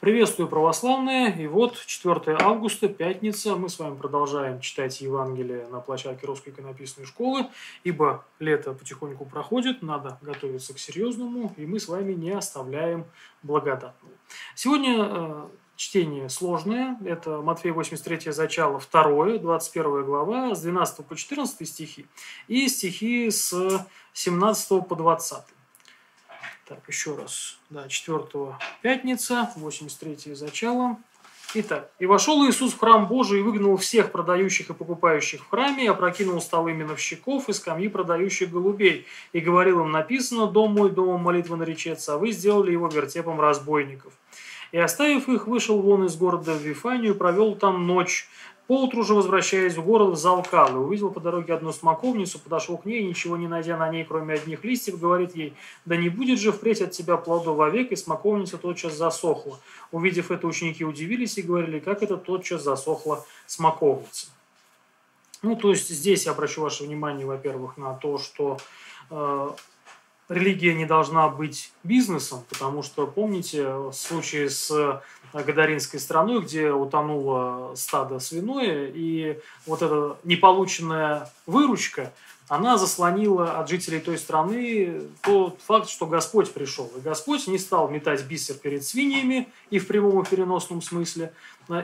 Приветствую, православные! И вот 4 августа, пятница. Мы с вами продолжаем читать Евангелие на площадке Русской иконописной школы, ибо лето потихоньку проходит, надо готовиться к серьезному, и мы с вами не оставляем благодатного. Сегодня э, чтение сложное. Это Матфея 83 зачало 2, 21 глава, с 12 по 14 стихи, и стихи с 17 по 20. Так, еще раз. Да, 4 пятница, 83 зачало. Итак, «И вошел Иисус в храм Божий и выгнал всех продающих и покупающих в храме, и опрокинул столы миновщиков и скамьи продающих голубей, и говорил им, написано, «Дом мой, домом молитвы наречется, а вы сделали его вертепом разбойников». И оставив их, вышел вон из города в Вифанию, провел там ночь, Поутру же, возвращаясь в город, взял Калы, увидел по дороге одну смоковницу, подошел к ней, ничего не найдя на ней, кроме одних листьев, говорит ей, да не будет же впредь от тебя плоду вовек, и смоковница тотчас засохла. Увидев это, ученики удивились и говорили, как это тотчас засохла смоковница. Ну, то есть здесь я обращу ваше внимание, во-первых, на то, что э, религия не должна быть бизнесом, потому что, помните, в случае с Гадаринской страной, где утонуло стадо свиное, и вот эта неполученная выручка, она заслонила от жителей той страны тот факт, что Господь пришел. И Господь не стал метать бисер перед свиньями, и в прямом и переносном смысле,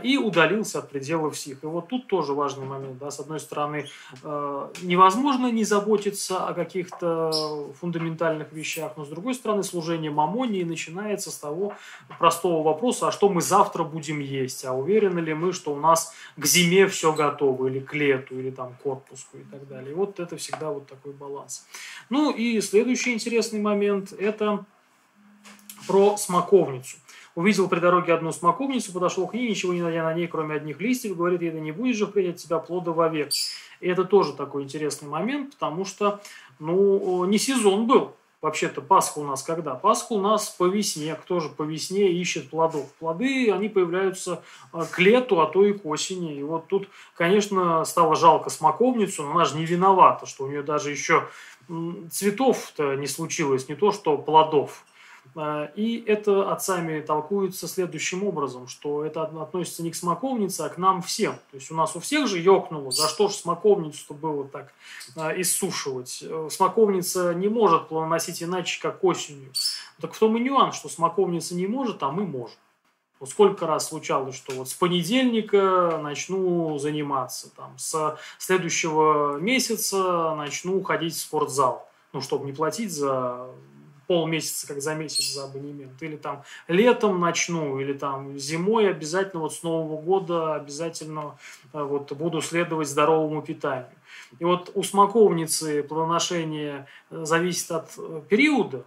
и удалился от пределов всех. И вот тут тоже важный момент. Да? С одной стороны, э, невозможно не заботиться о каких-то фундаментальных вещах, но с другой стороны, служение мамонии начинается с того простого вопроса, а что мы завтра будем есть, а уверены ли мы, что у нас к зиме все готово, или к лету, или там к отпуску и так далее. И вот это всегда вот такой баланс. Ну и следующий интересный момент – это про смоковницу. Увидел при дороге одну смоковницу, подошел к ней, ничего не найдя на ней, кроме одних листьев, говорит ей, да не будешь же впредь от тебя плода вовек. И это тоже такой интересный момент, потому что, ну, не сезон был. Вообще-то Пасха у нас когда? Пасха у нас по весне. Кто же по весне ищет плодов? Плоды, они появляются а, к лету, а то и к осени. И вот тут, конечно, стало жалко смоковницу, но она же не виновата, что у нее даже еще цветов-то не случилось, не то что плодов. А, и это отцами толкуется следующим образом, что это относится не к смоковнице, а к нам всем. То есть у нас у всех же ёкнуло, за что же смоковницу-то было так а, иссушивать. Э, смоковница не может плодоносить иначе, как осенью. Так в том и нюанс, что смоковница не может, а мы можем. Вот сколько раз случалось, что вот с понедельника начну заниматься, там, с следующего месяца начну ходить в спортзал, ну, чтобы не платить за полмесяца, как за месяц за абонемент. Или там летом начну, или там зимой обязательно вот с Нового года обязательно э, вот буду следовать здоровому питанию. И вот у смоковницы плодоношение э, зависит от э, периода,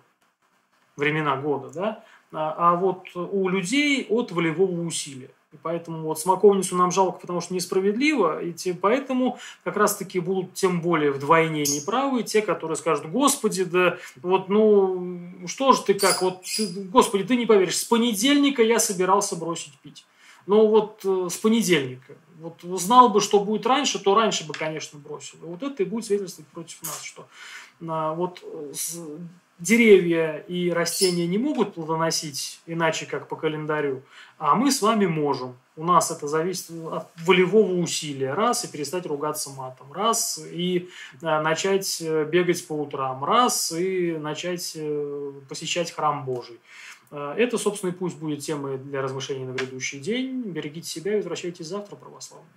времена года, да, а, а вот у людей от волевого усилия. И поэтому вот смоковницу нам жалко, потому что несправедливо, и те, поэтому как раз-таки будут тем более вдвойне неправы те, которые скажут, Господи, да вот, ну, что же ты как, вот, ты, Господи, ты не поверишь, с понедельника я собирался бросить пить. Но вот э, с понедельника. Вот знал бы, что будет раньше, то раньше бы, конечно, бросил. И вот это и будет свидетельствовать против нас, что а, вот э, с, деревья и растения не могут плодоносить иначе, как по календарю, а мы с вами можем. У нас это зависит от волевого усилия. Раз, и перестать ругаться матом. Раз, и э, начать э, бегать по утрам. Раз, и начать э, посещать храм Божий. Это, собственно, и пусть будет темой для размышлений на грядущий день. Берегите себя и возвращайтесь завтра, православные.